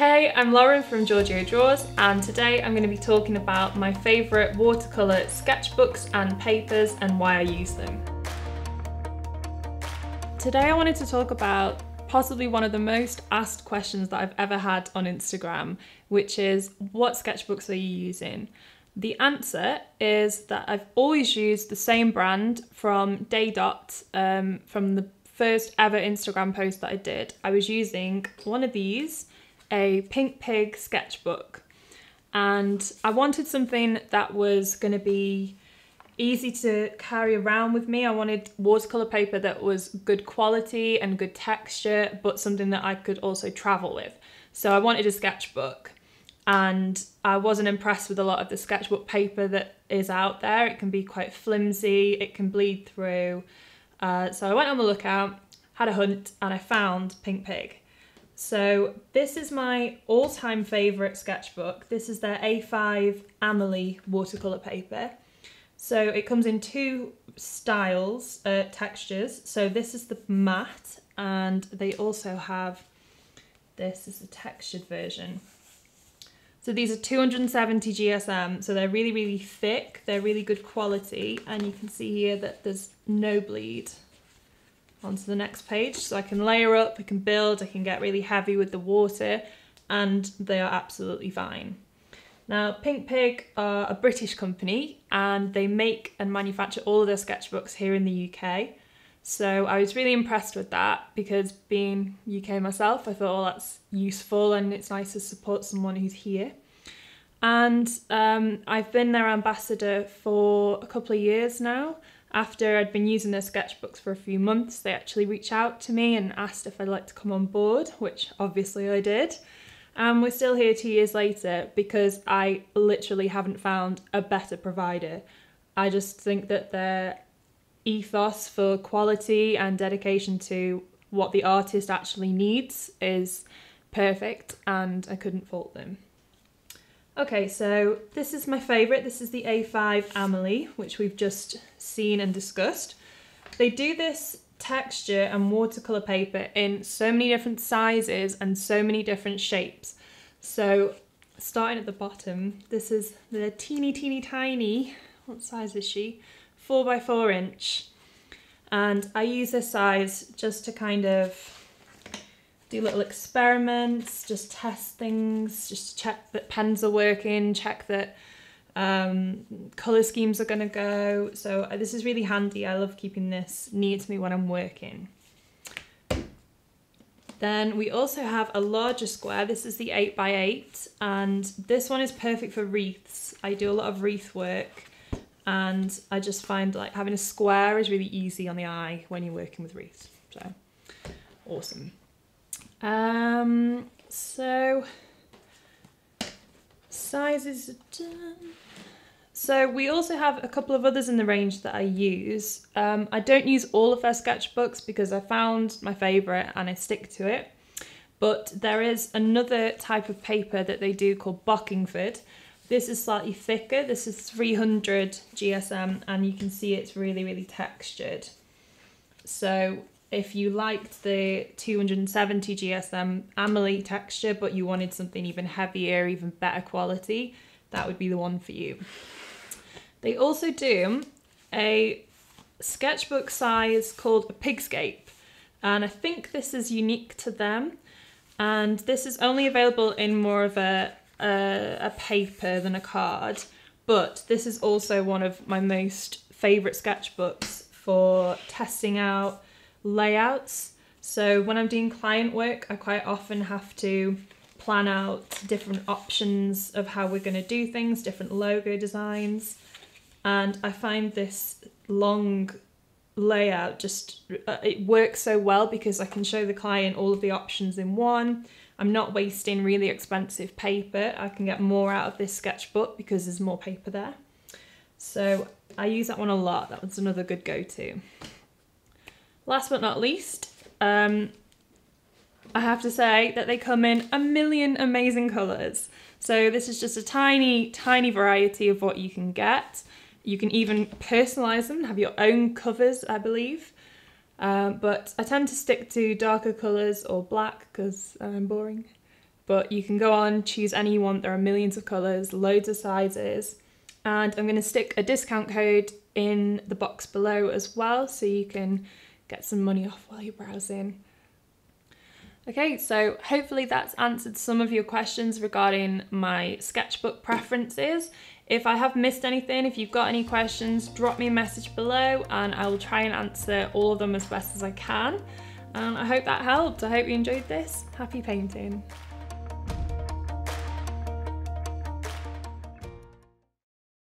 Hey, I'm Lauren from Georgiou Draws and today I'm going to be talking about my favourite watercolour sketchbooks and papers and why I use them. Today I wanted to talk about possibly one of the most asked questions that I've ever had on Instagram, which is what sketchbooks are you using? The answer is that I've always used the same brand from Day Dot, um, from the first ever Instagram post that I did. I was using one of these a Pink Pig sketchbook. And I wanted something that was going to be easy to carry around with me. I wanted watercolor paper that was good quality and good texture, but something that I could also travel with. So I wanted a sketchbook. And I wasn't impressed with a lot of the sketchbook paper that is out there. It can be quite flimsy, it can bleed through. Uh, so I went on the lookout, had a hunt, and I found Pink Pig. So this is my all-time favourite sketchbook. This is their A5 Amelie watercolour paper. So it comes in two styles, uh, textures. So this is the matte and they also have, this is the textured version. So these are 270 GSM, so they're really, really thick, they're really good quality, and you can see here that there's no bleed onto the next page. So I can layer up, I can build, I can get really heavy with the water and they are absolutely fine. Now, Pink Pig are a British company and they make and manufacture all of their sketchbooks here in the UK. So I was really impressed with that because being UK myself, I thought, well, that's useful and it's nice to support someone who's here. And um, I've been their ambassador for a couple of years now after I'd been using their sketchbooks for a few months, they actually reached out to me and asked if I'd like to come on board, which obviously I did. And we're still here two years later because I literally haven't found a better provider. I just think that their ethos for quality and dedication to what the artist actually needs is perfect and I couldn't fault them. Okay, so this is my favourite. This is the A5 Amelie, which we've just seen and discussed. They do this texture and watercolour paper in so many different sizes and so many different shapes. So starting at the bottom, this is the teeny, teeny, tiny, what size is she? Four by four inch. And I use this size just to kind of do little experiments, just test things, just check that pens are working, check that um, colour schemes are going to go. So uh, this is really handy. I love keeping this near to me when I'm working. Then we also have a larger square. This is the 8 by 8 and this one is perfect for wreaths. I do a lot of wreath work and I just find like having a square is really easy on the eye when you're working with wreaths. So awesome. Um, so sizes are done. So we also have a couple of others in the range that I use. Um, I don't use all of their sketchbooks because I found my favourite and I stick to it. But there is another type of paper that they do called Bockingford. This is slightly thicker. This is 300 GSM and you can see it's really, really textured. So if you liked the 270 GSM Amelie texture, but you wanted something even heavier, even better quality, that would be the one for you. They also do a sketchbook size called a Pigscape, and I think this is unique to them. And this is only available in more of a, a, a paper than a card, but this is also one of my most favourite sketchbooks for testing out layouts. So when I'm doing client work, I quite often have to plan out different options of how we're going to do things, different logo designs. And I find this long layout just, uh, it works so well because I can show the client all of the options in one. I'm not wasting really expensive paper. I can get more out of this sketchbook because there's more paper there. So I use that one a lot. That was another good go-to. Last but not least, um, I have to say that they come in a million amazing colours. So this is just a tiny, tiny variety of what you can get. You can even personalise them, have your own covers, I believe. Um, but I tend to stick to darker colours or black because I'm boring. but you can go on, choose any you want. There are millions of colours, loads of sizes. And I'm going to stick a discount code in the box below as well so you can get some money off while you're browsing. Okay, so hopefully that's answered some of your questions regarding my sketchbook preferences. If I have missed anything, if you've got any questions, drop me a message below and I will try and answer all of them as best as I can. And I hope that helped. I hope you enjoyed this. Happy painting.